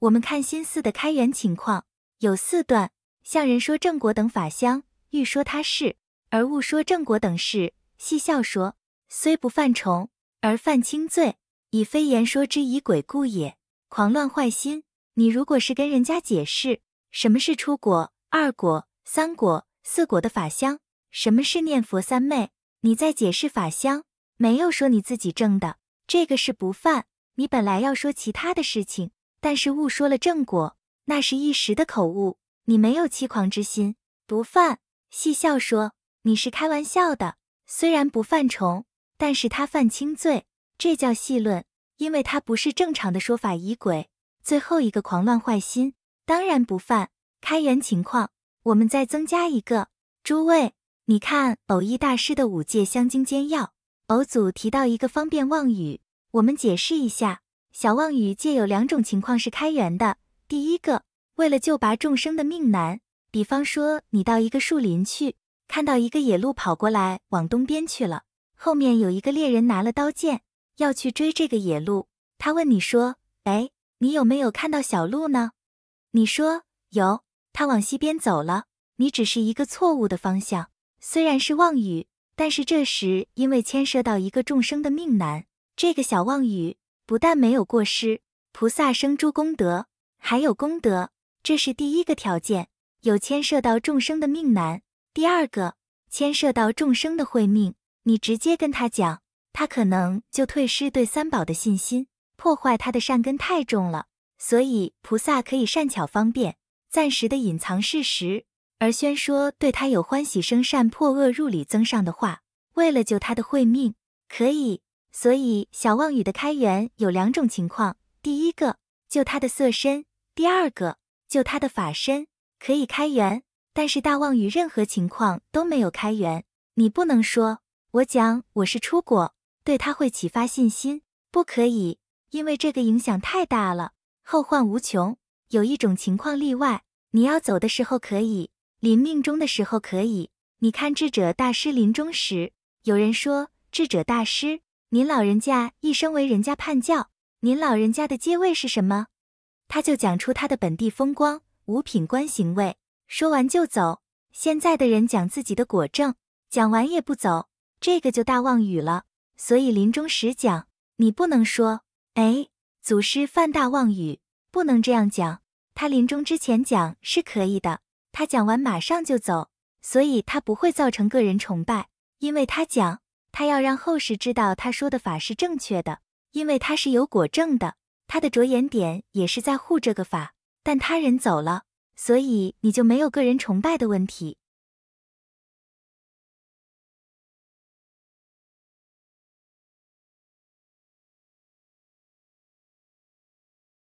我们看新寺的开元情况，有四段：向人说正果等法相，欲说他是，而误说正果等事，戏笑说，虽不犯重，而犯轻罪，以非言说之以鬼故也。狂乱坏心。你如果是跟人家解释什么是出果、二果、三果、四果的法相，什么是念佛三昧，你在解释法相，没有说你自己正的，这个是不犯。你本来要说其他的事情。但是误说了正果，那是一时的口误，你没有欺狂之心，不犯。戏笑说你是开玩笑的，虽然不犯重，但是他犯轻罪，这叫戏论，因为他不是正常的说法仪轨。最后一个狂乱坏心，当然不犯。开元情况，我们再增加一个，诸位，你看偶益大师的五戒香经煎要，偶祖提到一个方便妄语，我们解释一下。小妄语借有两种情况是开源的。第一个，为了救拔众生的命难，比方说你到一个树林去，看到一个野鹿跑过来往东边去了，后面有一个猎人拿了刀剑要去追这个野鹿，他问你说：“哎，你有没有看到小鹿呢？”你说有，他往西边走了。你只是一个错误的方向，虽然是妄语，但是这时因为牵涉到一个众生的命难，这个小妄语。不但没有过失，菩萨生诸功德，还有功德，这是第一个条件。有牵涉到众生的命难。第二个，牵涉到众生的慧命，你直接跟他讲，他可能就退失对三宝的信心，破坏他的善根太重了。所以菩萨可以善巧方便，暂时的隐藏事实，而宣说对他有欢喜生善、破恶入理增上的话，为了救他的慧命，可以。所以小妄语的开源有两种情况：第一个救他的色身，第二个救他的法身，可以开源。但是大妄语任何情况都没有开源。你不能说我讲我是出果，对他会启发信心，不可以，因为这个影响太大了，后患无穷。有一种情况例外，你要走的时候可以，临命终的时候可以。你看智者大师临终时，有人说智者大师。您老人家一生为人家叛教，您老人家的阶位是什么？他就讲出他的本地风光、五品官行位，说完就走。现在的人讲自己的果证，讲完也不走，这个就大妄语了。所以临终时讲，你不能说，哎，祖师犯大妄语，不能这样讲。他临终之前讲是可以的，他讲完马上就走，所以他不会造成个人崇拜，因为他讲。他要让后世知道他说的法是正确的，因为他是有果证的，他的着眼点也是在护这个法。但他人走了，所以你就没有个人崇拜的问题。